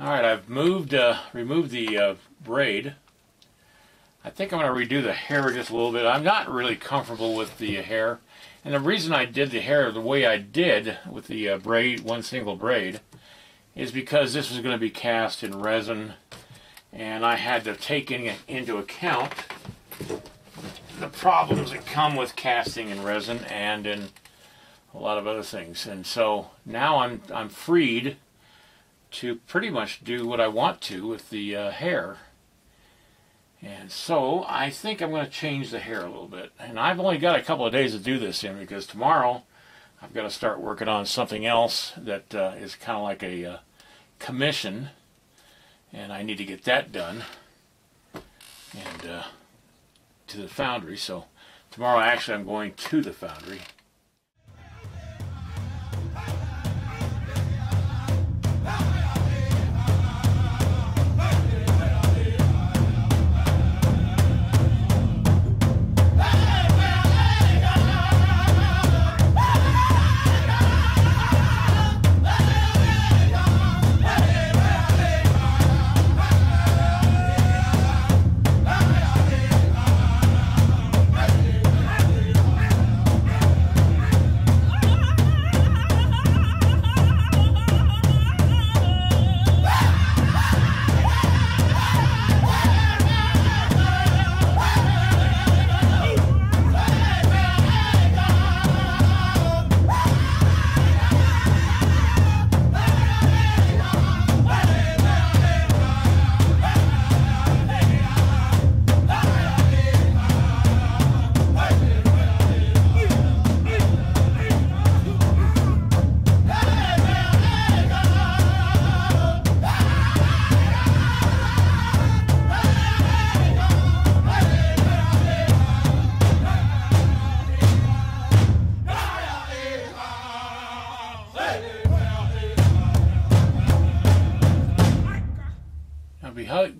All right, I've moved, uh, removed the uh, braid. I think I'm going to redo the hair just a little bit. I'm not really comfortable with the hair. And the reason I did the hair the way I did with the uh, braid, one single braid, is because this was going to be cast in resin. And I had to take in, into account the problems that come with casting in resin and in a lot of other things. And so now I'm, I'm freed to pretty much do what I want to with the uh, hair. And so I think I'm going to change the hair a little bit. And I've only got a couple of days to do this in because tomorrow I've got to start working on something else that uh, is kind of like a uh, commission. And I need to get that done and uh, to the foundry. So tomorrow actually I'm going to the foundry.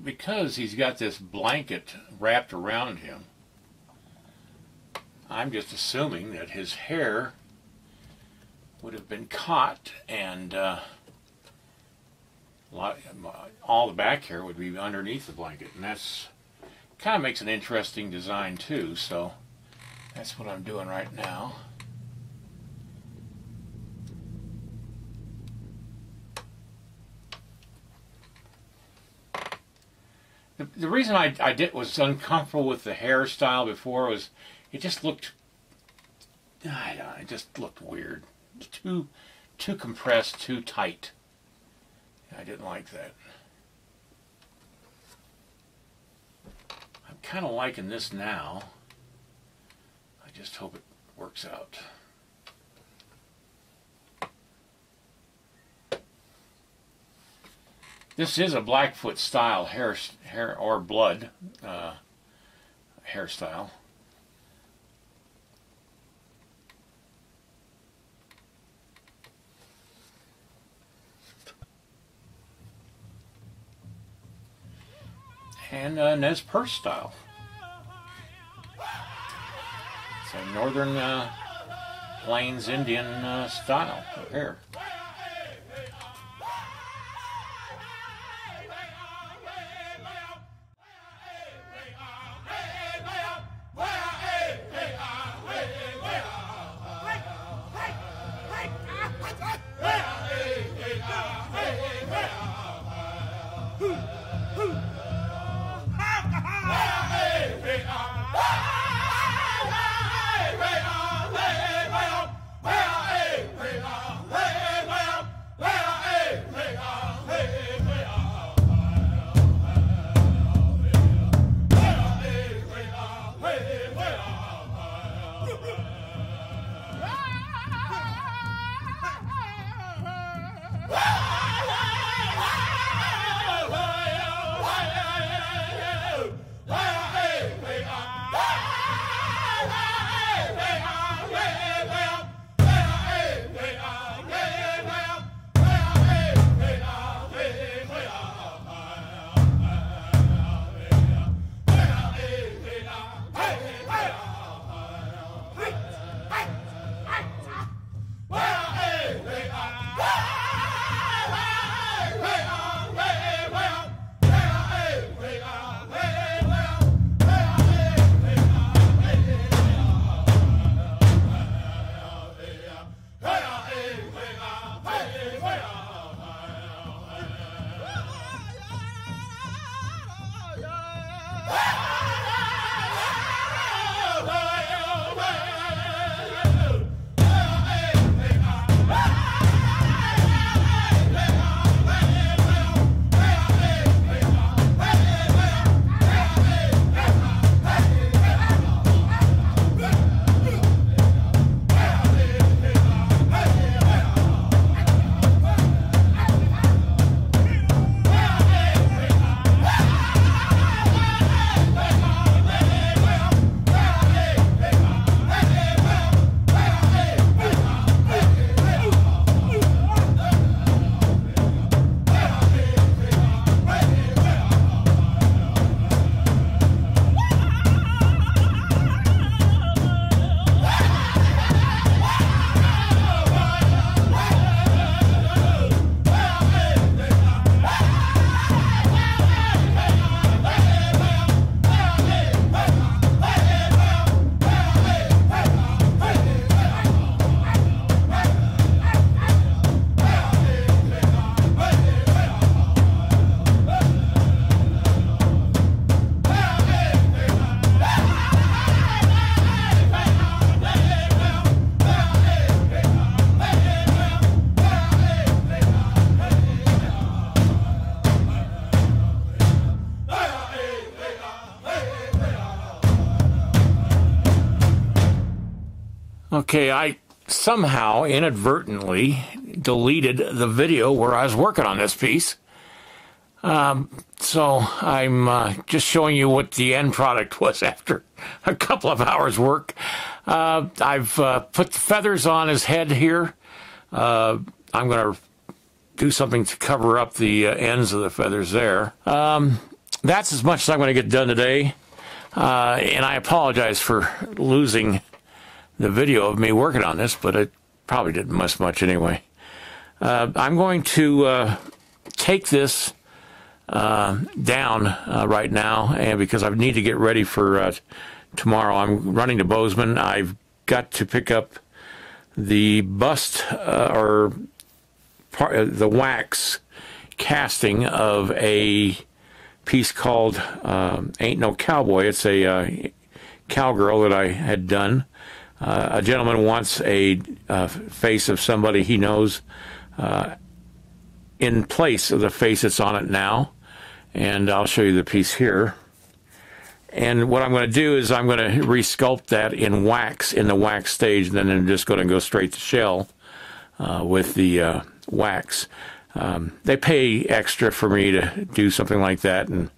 Because he's got this blanket wrapped around him, I'm just assuming that his hair would have been caught and uh, all the back hair would be underneath the blanket. And that's kind of makes an interesting design too. So that's what I'm doing right now. The, reason I, I did was uncomfortable with the hairstyle before was it just looked I don't know, it just looked weird. Too too compressed, too tight. I didn't like that. I'm kind of liking this now. I just hope it works out. This is a Blackfoot style hair, hair or blood uh, hairstyle. And uh, Nez Perce style. A northern uh, Plains Indian uh, style hair. Okay, I somehow inadvertently deleted the video where I was working on this piece. Um, so I'm uh, just showing you what the end product was after a couple of hours work. Uh, I've uh, put the feathers on his head here. Uh, I'm going to do something to cover up the uh, ends of the feathers there. Um, that's as much as I'm going to get done today. Uh, and I apologize for losing the video of me working on this, but it probably didn't miss much anyway. I'm going to take this uh, down uh, right now, and because I need to get ready for uh, tomorrow, I'm running to Bozeman. I've got to pick up the bust uh, or part, uh, the wax casting of a piece called um, "Ain't No Cowboy." It's a uh, cowgirl that I had done. A gentleman wants a face of somebody he knows in place of the face that's on it now and I'll show you the piece here. And what I'm going to do is I'm going to resculpt that in wax, in the wax stage, and then I'm just going to go straight to shell uh, with the uh, wax. Um, they pay extra for me to do something like that, and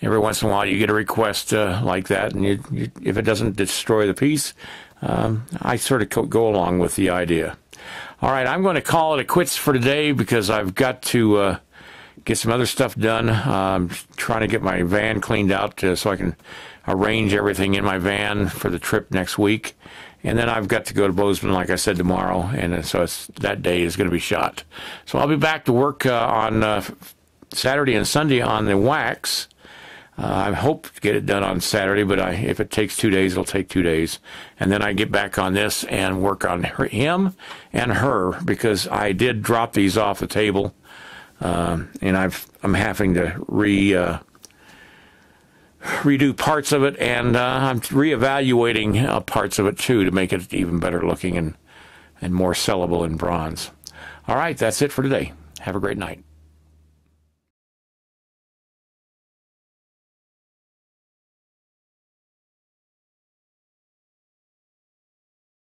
every once in a while you get a request uh, like that, and you, you, if it doesn't destroy the piece, um, I sort of go along with the idea. All right, I'm going to call it a quits for today because I've got to uh, get some other stuff done. I'm trying to get my van cleaned out to, so I can arrange everything in my van for the trip next week. And then I've got to go to Bozeman, like I said, tomorrow. And so that day is going to be shot. So I'll be back to work uh, on uh, Saturday and Sunday on the wax. Uh, I hope to get it done on Saturday, but I, if it takes two days, it'll take two days. And then I get back on this and work on her, him and her because I did drop these off the table um, and I've I'm having to re uh, redo parts of it, and uh, I'm reevaluating uh, parts of it too to make it even better looking and and more sellable in bronze. All right, that's it for today. Have a great night.